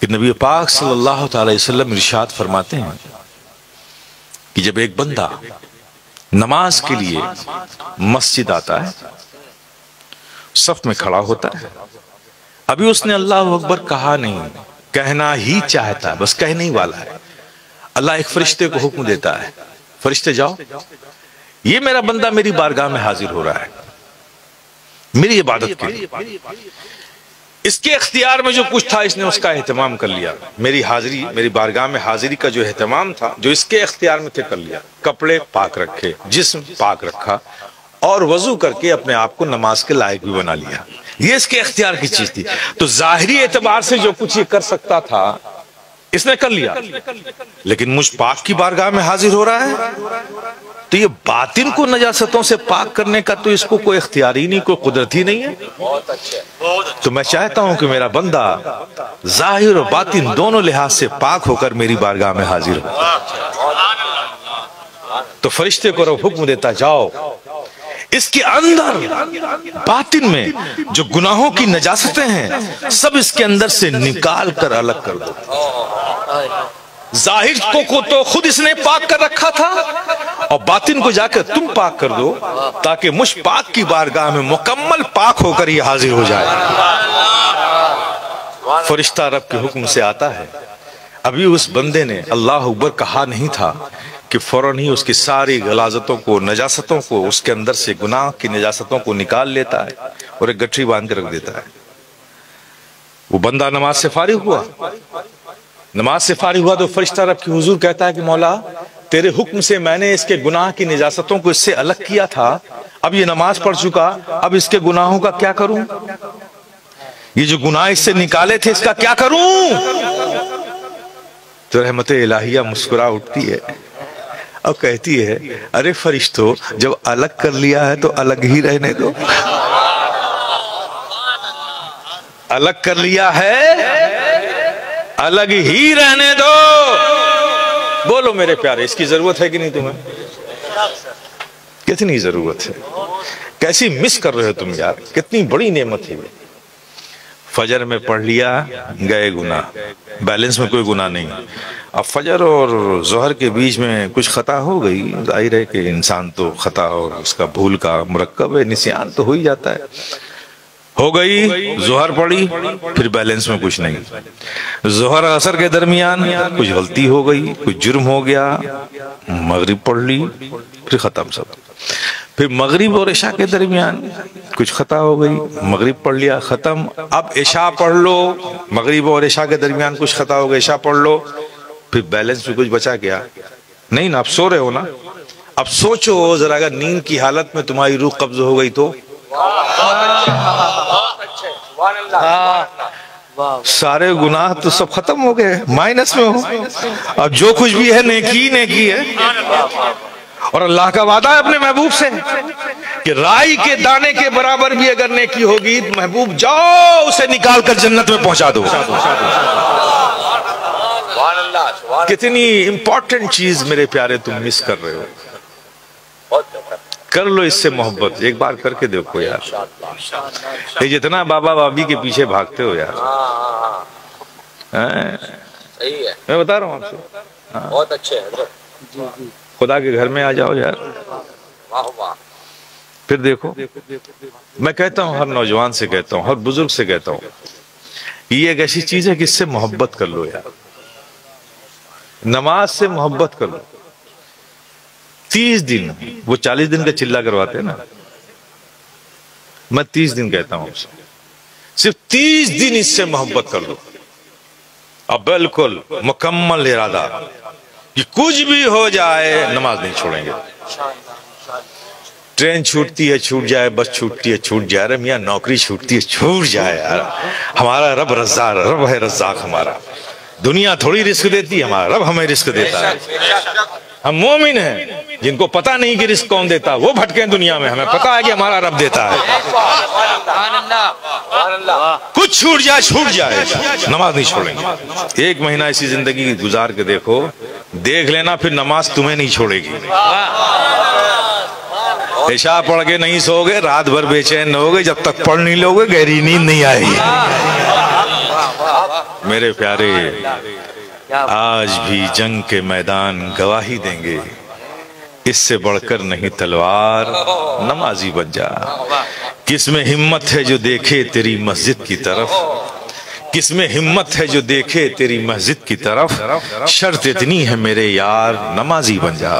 कि नबी पाक सल्लल्लाहु अलैहि वसल्लम इरशाद फरमाते हैं कि जब एक बंदा नमाज़ के लिए मस्जिद आता है, सफ में खड़ा होता है, अभी उसने अल्लाह अकबर कहा नहीं, कहना ही चाहता है बस कहने ही वाला है। अल्लाह एक फरिश्ते को हुक्म देता है, फरिश्ते जाओ, ये मेरा बंदा मेरी बारगाह में हाजिर हो रहा है, मेरी इबादत के लिए। इसके अख्तियार में जो कुछ था, इसने उसका अहतमाम कर लिया। मेरी हाजिरी, मेरी बारगाह में हाजिरी का जो अहतमाम था, जो इसके अख्तियार में थे, कर लिया। कपड़े पाक रखे, जिस्म पाक रखा और वज़ू करके अपने आप को नमाज़ के लायक भी बना लिया। ये इसके अख्तियार की चीज़ थी। तो जाहिरी एतबार से जो कुछ ये कर सकता था, इसने कर लिया। लेकिन मुझ पाक की बारगाह में हाजिर हो रहा है? तो ये बातिन को नजासतों से पाक करने का तो इसको कोई इख्तियार नहीं, कोई कुदरत नहीं है। तो मैं चाहता हूँ कि मेरा बंदा ज़ाहिर और बातिन दोनों लिहाज से पाक होकर मेरी बारगाह में हाजिर हो। तो फरिश्ते को हुक्म देता जाओ, इसके अंदर बातिन में जो गुनाहों की नजासतें हैं, सब इसके अंदर से निकाल कर अलग कर दो। ज़ाहिर को तो खुद इसने पाक कर रखा था और बातिन को जाकर तुम पाक कर दो, ताकि मुझ पाक की बारगाह में मुकम्मल पाक होकर ये हाजिर हो जाए। फरिश्ता रब के हुक्म से आता है। अभी उस बंदे ने अल्लाह अकबर कहा नहीं था कि फ़ौरन ही उसकी सारी गलाजतों को, नजासतों को, उसके अंदर से गुनाह की नजासतों को निकाल लेता है और एक गठरी बाँध के रख देता है। वो बंदा नमाज़ से फारिग हुआ। नमाज़ से फारिग हुआ तो फरिश्ता रब की हुजूर कहता है कि, मौला तेरे हुक्म से मैंने इसके गुनाह की निजासतों को इससे अलग किया था। अब ये नमाज़ पढ़ चुका। अब इसके गुनाहों का क्या करूँ? ये जो गुनाह इससे निकाले थे, इसका क्या करूँ? तो रहमत इलाहिया मुस्कुरा उठती है। और कहती है, अरे फरिश्तो, जब अलग कर लिया है तो अलग ही रहने दो। अलग कर लिया है, अलग ही रहने दो। बोलो मेरे प्यारे, इसकी ज़रूरत है कि नहीं तुम्हें? कितनी ज़रूरत है? कैसी मिस कर रहे हो तुम यार? कितनी बड़ी नेमत है फजर में पढ़ लिया, गए गुना। बैलेंस में कोई गुना नहीं। अब फजर और जहर के बीच में कुछ खता हो गई। ज़ाहिर है कि इंसान तो खता और उसका भूल का मरकब है निशान तो हो ही जाता है। हो गई, जोहर पड़ी, फिर बैलेंस में कुछ नहीं। जोहर असर के दरमियान कुछ गलती हो गई, कुछ जुर्म हो गया, मगरिब पढ़ ली, फिर खत्म सब। फिर मगरिब और ईशा के दरमियान कुछ खता हो गई, मगरिब पढ़ लिया, खत्म। अब ईशा पढ़ लो, मगरिब और ईशा के दरमियान कुछ खता हो गया ईशा पढ़ लो, फिर बैलेंस में कुछ बचा गया। नहीं ना, आप सो रहे हो ना? अब सोचो, जरा अगर नींद की हालत में तुम्हारी रूह कब्ज हो गई तो? सारे गुनाह तो सब खत्म हो गए माइनस में हो। अब जो कुछ भी है नेकी नेकी है। और अल्लाह का वादा है अपने महबूब से कि राई के दाने के बराबर भी अगर नेकी होगी तो महबूब जाओ उसे निकाल कर जन्नत में पहुँचा दो। कितनी इंपॉर्टेंट चीज़ मेरे प्यारे तुम मिस कर रहे हो। कर लो इससे मोहब्बत। एक बार करके देखो यार। ये जितना बाबा बाबी के पीछे भागते हो यार। सही है। मैं बता रहा हूँ आपसे। बहुत अच्छे हैं खुदा के घर में आ जाओ यार। वाह वाह। फिर देखो। मैं कहता हूँ हर नौजवान से कहता हूँ हर बुज़ुर्ग से कहता हूँ ये एक ऐसी चीज़ है कि इससे मोहब्बत कर लो यार। नमाज़ से मोहब्बत कर लो। तीस दिन। वो चालीस दिन का चिल्ला करवाते हैं ना। मैं तीस दिन कहता हूँ आपसे। सिर्फ़ तीस दिन इससे मोहब्बत कर लो। अब बिल्कुल मुकम्मल इरादा। कि कुछ भी हो जाए, नमाज़ नहीं छोड़ेंगे। ट्रेन छूटती है, छूट जाए, बस छूटती है, छूट जाए। अरे मियाँ, नौकरी छूटती है, छूट जाए यार। हमारा रब रज्जाक रब है रज्जाक हमारा। दुनिया थोड़ी रिस्क देती है, हमारा रब हमें रिस्क देता है। हम मोमिन हैं, जिनको पता नहीं कि रिस्क कौन देता, वो भटके दुनिया में, हमें पता है कि हमारा रब देता है। कुछ छूट जाए छूट जाए, नमाज़ नहीं छोड़ेंगे। एक महीना ऐसी ज़िंदगी गुजार के देखो, देख लेना, फिर नमाज़ तुम्हें नहीं छोड़ेगी। ऐशा पढ़ के नहीं सोगे रात भर बेचैन होगे जब तक पढ़ नहीं लोगे, गहरी नींद नहीं आएगी। मेरे प्यारे आज भी जंग के मैदान गवाही देंगे। इससे बढ़कर नहीं तलवार नमाजी बन जा। किसमें हिम्मत है जो देखे तेरी मस्जिद की तरफ़? किसमें हिम्मत है जो देखे तेरी मस्जिद की तरफ़? शर्त इतनी है मेरे यार नमाजी बन जा।